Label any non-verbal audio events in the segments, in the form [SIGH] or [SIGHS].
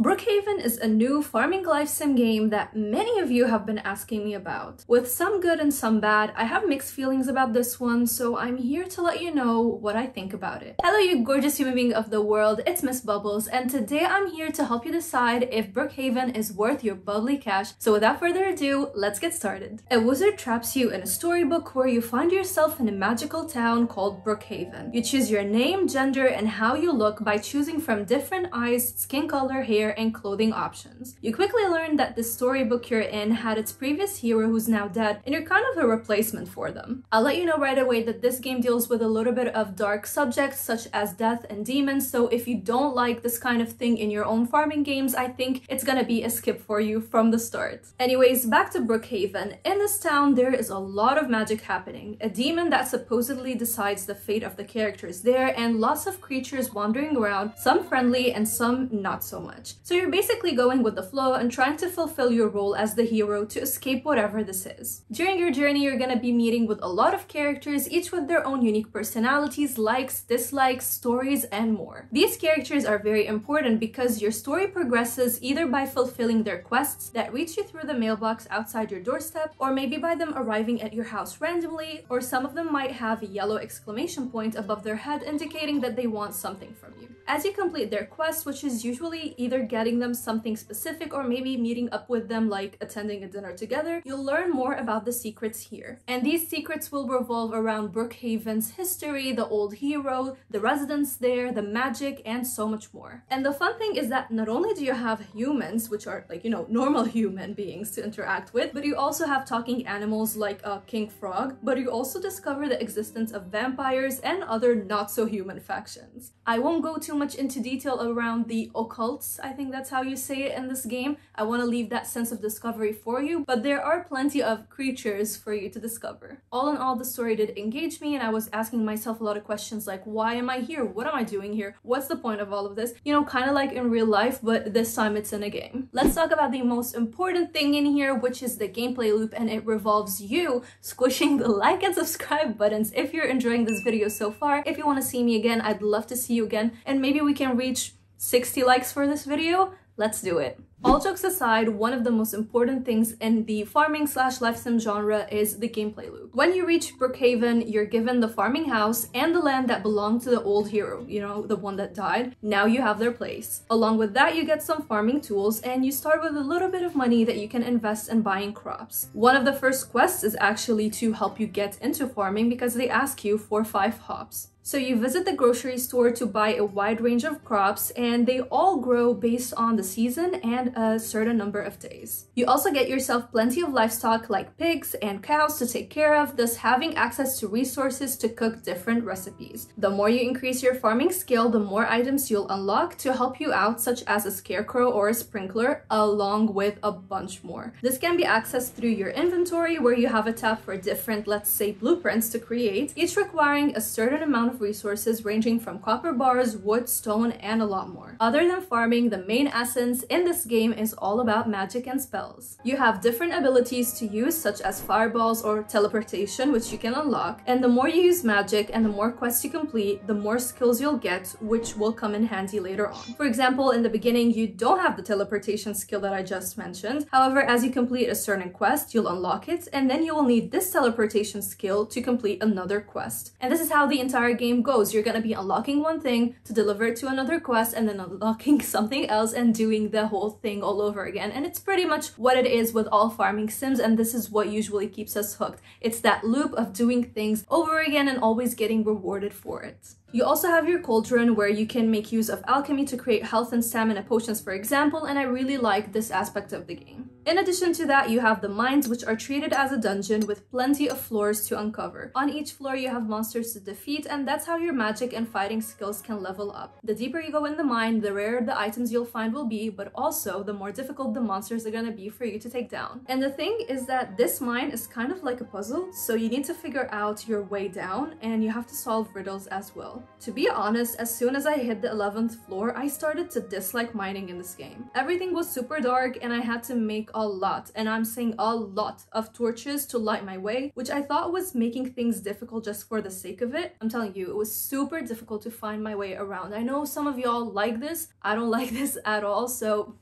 Brookhaven is a new farming life sim game that many of you have been asking me about. With some good and some bad, I have mixed feelings about this one, so I'm here to let you know what I think about it. Hello you gorgeous human being of the world, it's Miss Bubbles, and today I'm here to help you decide if Brookhaven is worth your bubbly cash. So without further ado, let's get started. A wizard traps you in a storybook where you find yourself in a magical town called Brookhaven. You choose your name, gender, and how you look by choosing from different eyes, skin color, hair, and clothing options. You quickly learn that the storybook you're in had its previous hero who's now dead, and you're kind of a replacement for them. I'll let you know right away that this game deals with a little bit of dark subjects such as death and demons, so if you don't like this kind of thing in your own farming games, I think it's gonna be a skip for you from the start. Anyways, back to Brookhaven. In this town, there is a lot of magic happening. A demon that supposedly decides the fate of the characters there, and lots of creatures wandering around, some friendly and some not so much. So you're basically going with the flow and trying to fulfill your role as the hero to escape whatever this is. During your journey, you're gonna be meeting with a lot of characters, each with their own unique personalities, likes, dislikes, stories, and more. These characters are very important because your story progresses either by fulfilling their quests that reach you through the mailbox outside your doorstep, or maybe by them arriving at your house randomly, or some of them might have a yellow exclamation point above their head indicating that they want something from you. As you complete their quest, which is usually either getting them something specific or maybe meeting up with them like attending a dinner together, you'll learn more about the secrets here. And these secrets will revolve around Brookhaven's history, the old hero, the residents there, the magic, and so much more. And the fun thing is that not only do you have humans, which are like, you know, normal [LAUGHS] human beings to interact with, but you also have talking animals like a king frog, but you also discover the existence of vampires and other not so human factions. I won't go too much into detail around the occults, I think that's how you say it in this game. I want to leave that sense of discovery for you, but there are plenty of creatures for you to discover. All in all, the story did engage me and I was asking myself a lot of questions like, why am I here? What am I doing here? What's the point of all of this? You know, kind of like in real life, but this time it's in a game. Let's talk about the most important thing in here, which is the gameplay loop, and it revolves you squishing the like and subscribe buttons if you're enjoying this video so far. If you want to see me again, I'd love to see you again, and maybe we can reach 60 likes for this video. Let's do it. All jokes aside, one of the most important things in the farming slash life sim genre is the gameplay loop. When you reach Brookhaven, you're given the farming house and the land that belonged to the old hero, you know, the one that died. Now you have their place. Along with that, you get some farming tools and you start with a little bit of money that you can invest in buying crops. One of the first quests is actually to help you get into farming because they ask you for five hops. So you visit the grocery store to buy a wide range of crops and they all grow based on the season and a certain number of days. You also get yourself plenty of livestock like pigs and cows to take care of, thus having access to resources to cook different recipes. The more you increase your farming skill, the more items you'll unlock to help you out such as a scarecrow or a sprinkler along with a bunch more. This can be accessed through your inventory where you have a tab for different, let's say, blueprints to create, each requiring a certain amount of resources ranging from copper bars, wood, stone, and a lot more. Other than farming, the main essence in this game is all about magic and spells. You have different abilities to use such as fireballs or teleportation which you can unlock, and the more you use magic and the more quests you complete, the more skills you'll get which will come in handy later on. For example, in the beginning you don't have the teleportation skill that I just mentioned, however as you complete a certain quest you'll unlock it and then you will need this teleportation skill to complete another quest. And this is how the entire game goes. You're gonna be unlocking one thing to deliver it to another quest and then unlocking [LAUGHS] something else and doing the whole thing all over again. And it's pretty much what it is with all farming sims and this is what usually keeps us hooked. It's that loop of doing things over again and always getting rewarded for it. You also have your cauldron where you can make use of alchemy to create health and stamina potions for example and I really like this aspect of the game. In addition to that, you have the mines which are treated as a dungeon with plenty of floors to uncover. On each floor you have monsters to defeat and that's how your magic and fighting skills can level up. The deeper you go in the mine, the rarer the items you'll find will be, but also the more difficult the monsters are gonna be for you to take down. And the thing is that this mine is kind of like a puzzle, so you need to figure out your way down and you have to solve riddles as well. To be honest, as soon as I hit the 11th floor, I started to dislike mining in this game. Everything was super dark and I had to make a lot, and I'm saying a lot, of torches to light my way, which I thought was making things difficult just for the sake of it. I'm telling you, it was super difficult to find my way around. I know some of y'all like this. I don't [LAUGHS] like this at all, so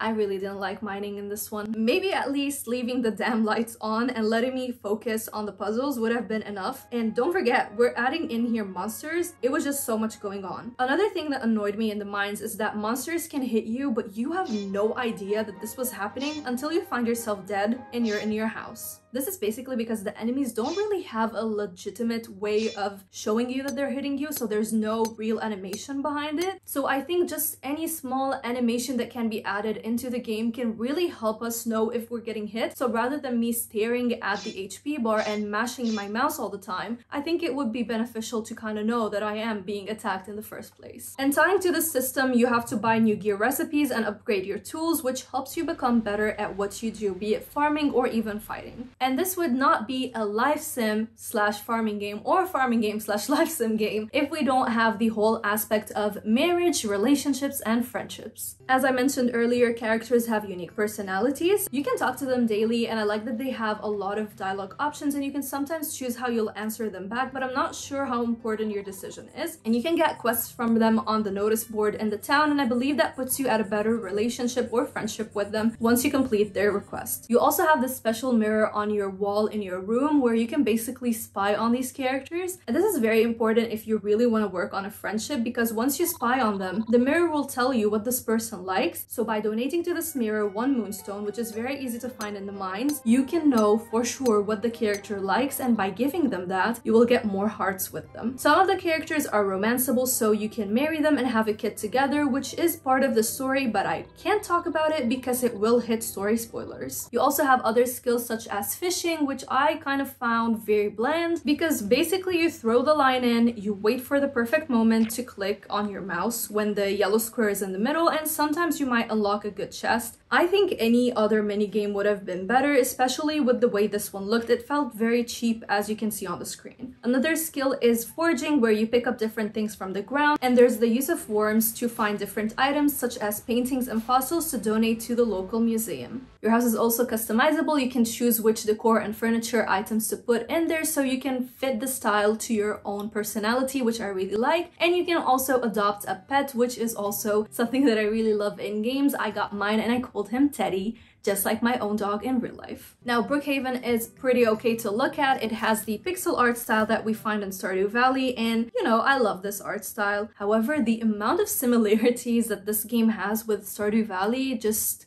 I really didn't like mining in this one. Maybe at least leaving the damn lights on and letting me focus on the puzzles would have been enough. And don't forget, we're adding in here monsters. It was just so much going on. Another thing that annoyed me in the mines is that monsters can hit you, but you have no idea that this was happening until you find yourself dead and you're in your house. This is basically because the enemies don't really have a legitimate way of showing you that they're hitting you, so there's no real animation behind it. So I think just any small animation that can be added into the game can really help us know if we're getting hit. So rather than me staring at the HP bar and mashing my mouse all the time, I think it would be beneficial to kind of know that I am being attacked in the first place. And tying to the system, you have to buy new gear recipes and upgrade your tools, which helps you become better at what you do, be it farming or even fighting. And this would not be a life sim slash farming game or farming game slash [LAUGHS] life sim game if we don't have the whole aspect of marriage, relationships, and friendships. As I mentioned earlier, characters have unique personalities. You can talk to them daily, and I like that they have a lot of dialogue options, and you can sometimes choose how you'll answer them back, but I'm not sure how important your decision is. And you can get quests from them on the notice board in the town, and I believe that puts you at a better relationship or friendship with them once you complete their request. You also have this special mirror your wall in your room where you can basically spy on these characters. And this is very important if you really want to work on a friendship because once you spy on them, the mirror will tell you what this person likes. So by donating to this mirror one moonstone, which is very easy to find in the mines, you can know for sure what the character likes and by giving them that, you will get more hearts with them. Some of the characters are romanceable so you can marry them and have a kid together, which is part of the story, but I can't talk about it because it will hit story spoilers. You also have other skills such as fishing which I kind of found very bland because basically you throw the line in, you wait for the perfect moment to click on your mouse when the yellow square is in the middle, and sometimes you might unlock a good chest. I think any other minigame would have been better, especially with the way this one looked. It felt very cheap as you can see on the screen. Another skill is forging where you pick up different things from the ground and there's the use of worms to find different items such as paintings and fossils to donate to the local museum. Your house is also customizable. You can choose which decor and furniture items to put in there so you can fit the style to your own personality, which I really like. And you can also adopt a pet, which is also something [LAUGHS] that I really love in games. I got mine and I called him Teddy just like my own dog in real life. Now, Brookhaven is pretty okay to look at. It has the pixel art style that we find in Stardew Valley, and you know, I love this art style. However, the amount of similarities that this game has with Stardew Valley just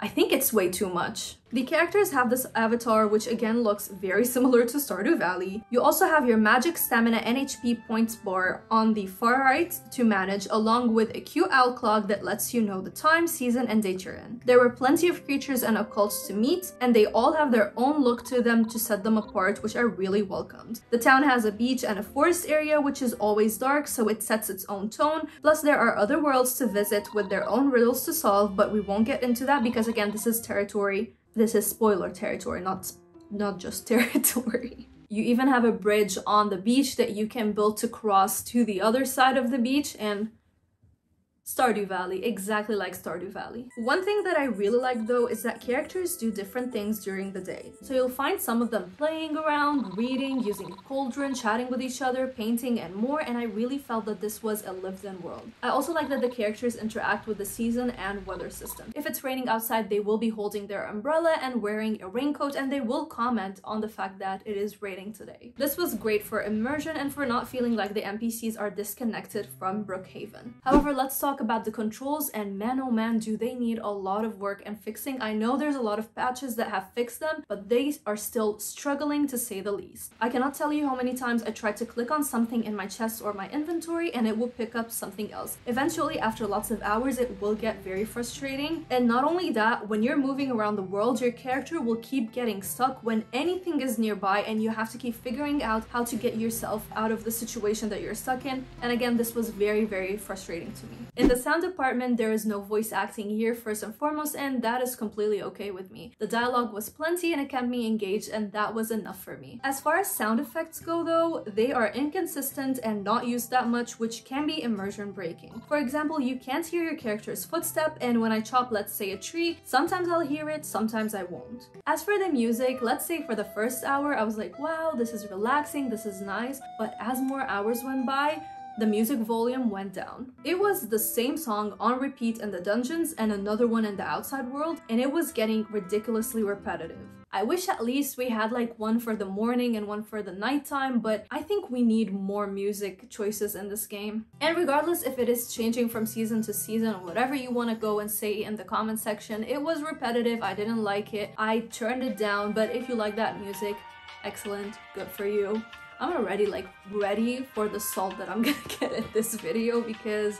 I think it's way too much. The characters have this avatar which again looks very [LAUGHS] similar to Stardew Valley. You also have your magic stamina and HP points bar on the far right to manage along with a owl clock that lets you know the time, season, and date you're in. There were plenty of creatures and occults to meet and they all have their own look to them to set them apart which are really welcomed. The town has a beach and a forest area which is always dark so it sets its own tone plus there are other worlds to visit with their own riddles to solve but we won't get into that because again this is territory this is spoiler territory, not not just [LAUGHS] territory. You even have a bridge on the beach that you can build to cross to the other side of the beach and Stardew Valley, exactly like Stardew Valley. One thing that I really like though is that characters do different things during the day. So you'll find some of them playing around, reading, using cauldron, chatting with each other, painting, and more, and I really felt that this was a lived-in world. I also like that the characters interact with the season and weather system. If it's raining outside, they will be holding their umbrella and wearing a raincoat, and they will comment on the fact that it is raining today. This was great for immersion and for not feeling like the NPCs are disconnected from Brookhaven. However, let's talk talk about the controls and man oh man do they need a lot of work and fixing. I know there's a lot of patches that have fixed them, but they are still struggling to say the least. I cannot tell you how many times I tried to click on something in my chest or my inventory and it will pick up something else. Eventually, after lots of hours, it will get very frustrating. And not only that, when you're moving around the world, your character will keep getting stuck when anything is nearby and you have to keep figuring out how to get yourself out of the situation that you're stuck in. And again, this was very, very frustrating to me. In the sound department, there is no voice acting here first and foremost, and that is completely okay with me. The dialogue was plenty and it kept me engaged, and that was enough for me. As far as sound effects go though, they are inconsistent and not used that much, which can be immersion breaking. For example, you can't hear your character's footstep, and when I chop, let's say, a tree, sometimes I'll hear it, sometimes I won't. As for the music, let's say for the first hour, I was like, wow, this is relaxing, this is nice, but as more hours went by, the music volume went down. It was the same song on repeat in the dungeons and another one in the outside world, and it was getting ridiculously repetitive. I wish at least we had like one for the morning and one for the nighttime, but I think we need more music choices in this game. And regardless if it is changing from season to season, whatever you want to go and say in the comment section, it was repetitive, I didn't like it, I turned it down, but if you like that music, excellent, good for you. I'm already like ready for the salt that I'm [LAUGHS] gonna get in this video because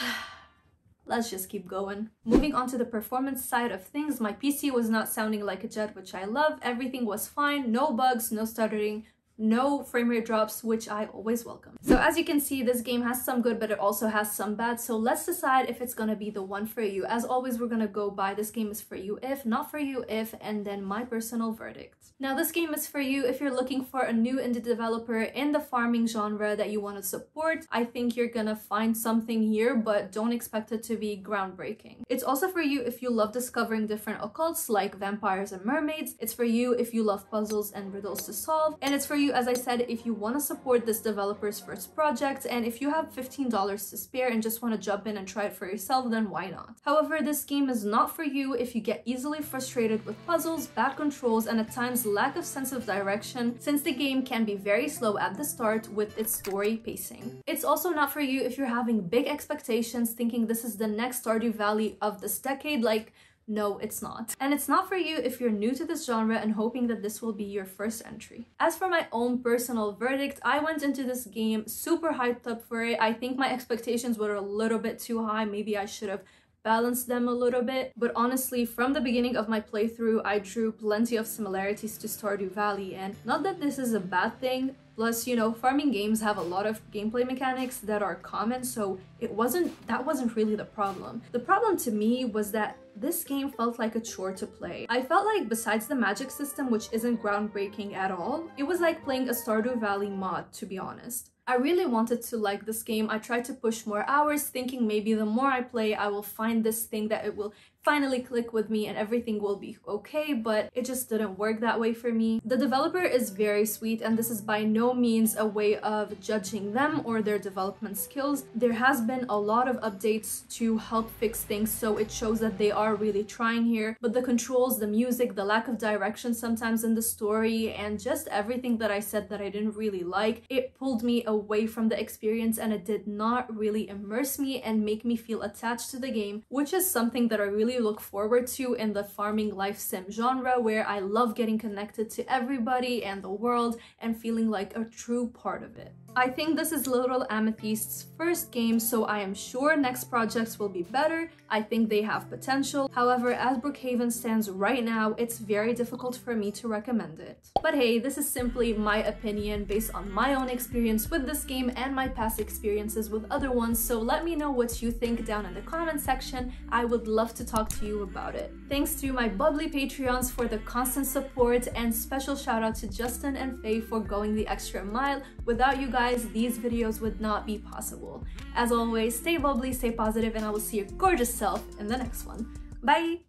[SIGHS] let's just keep going. Moving on to the performance side of things, my PC was not sounding like a jet, which I love. Everything was fine, no bugs, no stuttering, no frame rate drops, which I always welcome. So as you can see, this game has some good, but it also has some bad. So let's decide if it's gonna be the one for you. As always, we're gonna go by this game is for you if, not for you if, and then my personal verdict. Now this game is for you if you're looking for a new indie developer in the farming genre that you want to support. I think you're gonna find something here, but don't expect it to be groundbreaking. It's also for you if you love discovering different occults like vampires and mermaids. It's for you if you love puzzles and riddles to solve. And it's for you you, as I said, if you want to support this developer's first project, and if you have $15 to spare and just want to jump in and try it for yourself, then why not? However, this game is not for you if you get easily frustrated with puzzles, bad controls, and at times lack of sense of direction, since the game can be very slow at the start with its story pacing. It's also not for you if you're having big expectations, thinking this is the next Stardew Valley of this decade, like no, it's not. And it's not for you if you're new to this genre and hoping that this will be your first entry. As for my own personal verdict, I went into this game super hyped up for it. I think my expectations were a little bit too high. Maybe I should have balanced them a little bit. But honestly, from the beginning of my playthrough, I drew plenty of similarities to Stardew Valley. And not that this is a bad thing, Plus, you know, farming games have a lot of gameplay mechanics that are common, so it wasn't that wasn't really the problem. The problem to me was that this game felt like a chore to play. I felt like besides the magic system, which isn't groundbreaking at all, it was like playing a Stardew Valley mod, to be honest. I really wanted to like this game. I tried to push more hours thinking maybe the more I play I will find this thing that it will finally click with me and everything will be okay, but it just didn't work that way for me. The developer is very sweet and this is by no means a way of judging them or their development skills. There has been a lot of updates to help fix things so it shows that they are really trying here, but the controls, the music, the lack of direction sometimes in the story, and just everything that I said that I didn't really like, it pulled me away from the experience and it did not really immerse me and make me feel attached to the game, which is something that I really look forward to in the farming life sim genre where I love getting connected to everybody and the world and feeling like a true part of it. I think this is Little Amethyst's first game, so I am sure next projects will be better. I think they have potential. However, as Brookhaven stands right now, it's very difficult for me to recommend it. But hey, this is simply my opinion based on my own experience with this game and my past experiences with other ones, so let me know what you think down in the comment section. I would love to talk to you about it. Thanks to my bubbly Patreons for the constant support and special shout out to Justin and Faye for going the extra mile. Without you guys, guys, these videos would not be possible. As always, stay bubbly, stay positive, and I will see your gorgeous self in the next one. Bye!